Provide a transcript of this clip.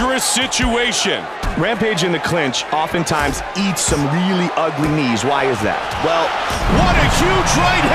dangerous situation. Rampage in the clinch oftentimes eats some really ugly knees. Why is that? Well, what a huge right!